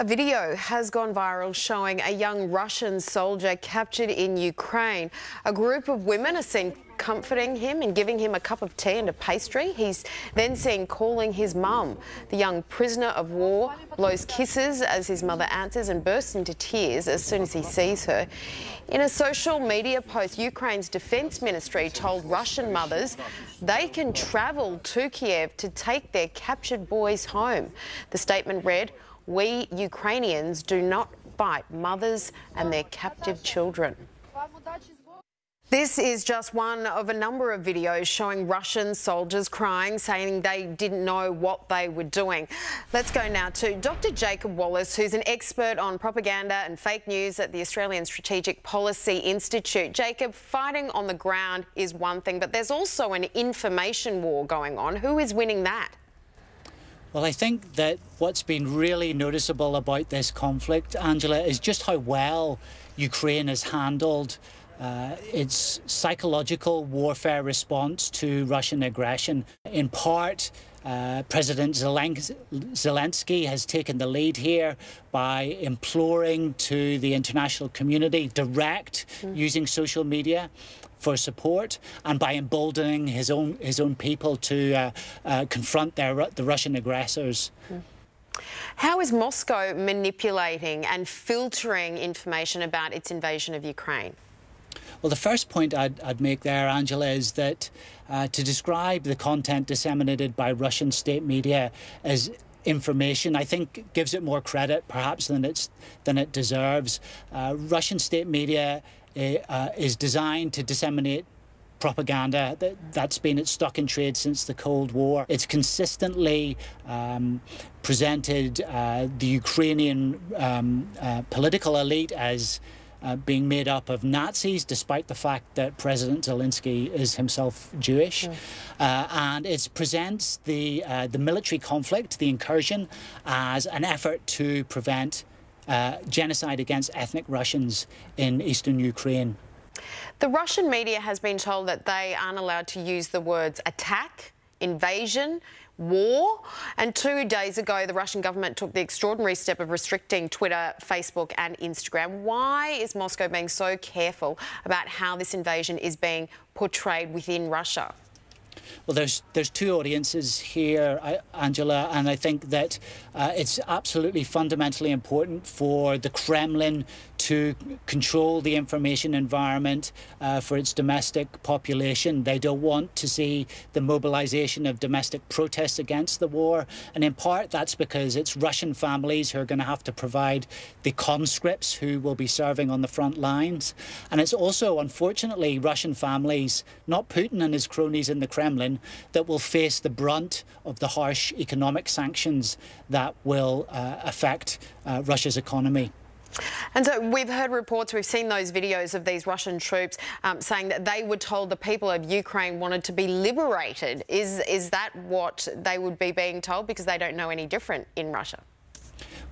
A video has gone viral showing a young Russian soldier captured in Ukraine. A group of women are seen comforting him and giving him a cup of tea and a pastry. He's then seen calling his mum. The young prisoner of war blows kisses as his mother answers and bursts into tears as soon as he sees her. In a social media post, Ukraine's defence ministry told Russian mothers they can travel to Kiev to take their captured boys home. The statement read, we Ukrainians do not fight mothers and their captive children. This is just one of a number of videos showing Russian soldiers crying, saying they didn't know what they were doing. Let's go now to Dr. Jacob Wallis, who's an expert on propaganda and fake news at the Australian Strategic Policy Institute. Jacob, fighting on the ground is one thing, but there's also an information war going on. Who is winning that? Well, I think that what's been really noticeable about this conflict, Angela, is just how well Ukraine has handled uh, its psychological warfare response to Russian aggression. In part, uh, President Zelensky has taken the lead here by imploring to the international community direct mm. using social media for support and by emboldening his own his own people to uh, uh, confront their the Russian aggressors. How is Moscow manipulating and filtering information about its invasion of Ukraine? Well, the first point I'd, I'd make there, Angela, is that uh, to describe the content disseminated by Russian state media as information, I think gives it more credit perhaps than it's than it deserves. Uh, Russian state media uh, is designed to disseminate propaganda that, that's been its stock in trade since the Cold War. It's consistently um, presented uh, the Ukrainian um, uh, political elite as uh, being made up of Nazis, despite the fact that President Zelensky is himself Jewish. Mm. Uh, and it presents the, uh, the military conflict, the incursion, as an effort to prevent uh, genocide against ethnic Russians in eastern Ukraine. The Russian media has been told that they aren't allowed to use the words attack, invasion, war. And two days ago, the Russian government took the extraordinary step of restricting Twitter, Facebook, and Instagram. Why is Moscow being so careful about how this invasion is being portrayed within Russia? Well, there's there's two audiences here, Angela, and I think that uh, it's absolutely fundamentally important for the Kremlin to control the information environment uh, for its domestic population. They don't want to see the mobilization of domestic protests against the war, and in part that's because it's Russian families who are going to have to provide the conscripts who will be serving on the front lines, and it's also unfortunately Russian families, not Putin and his cronies in the Kremlin that will face the brunt of the harsh economic sanctions that will uh, affect uh, Russia's economy. And so we've heard reports, we've seen those videos of these Russian troops um, saying that they were told the people of Ukraine wanted to be liberated. Is, is that what they would be being told? Because they don't know any different in Russia.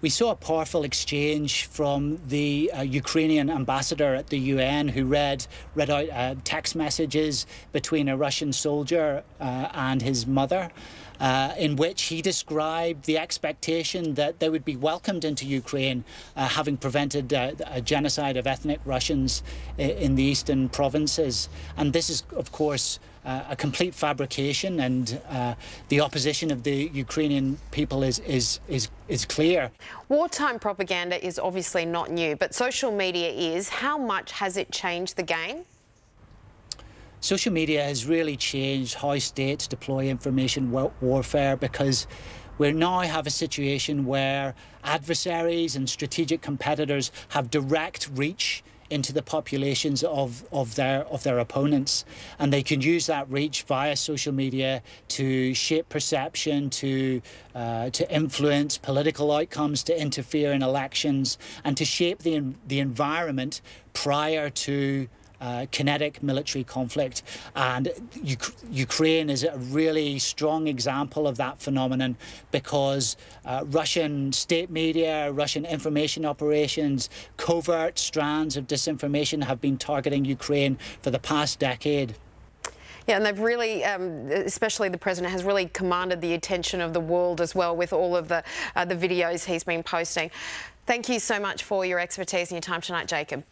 We saw a powerful exchange from the uh, Ukrainian ambassador at the UN who read, read out uh, text messages between a Russian soldier uh, and his mother. Uh, in which he described the expectation that they would be welcomed into Ukraine, uh, having prevented uh, a genocide of ethnic Russians in the eastern provinces. And this is, of course, uh, a complete fabrication, and uh, the opposition of the Ukrainian people is, is, is, is clear. Wartime propaganda is obviously not new, but social media is. How much has it changed the game? Social media has really changed how states deploy information warfare because we now have a situation where adversaries and strategic competitors have direct reach into the populations of, of their of their opponents. And they can use that reach via social media to shape perception to uh, to influence political outcomes to interfere in elections and to shape the the environment prior to uh, kinetic military conflict. And U Ukraine is a really strong example of that phenomenon because uh, Russian state media, Russian information operations, covert strands of disinformation have been targeting Ukraine for the past decade. Yeah, and they've really, um, especially the president, has really commanded the attention of the world as well with all of the uh, the videos he's been posting. Thank you so much for your expertise and your time tonight, Jacob.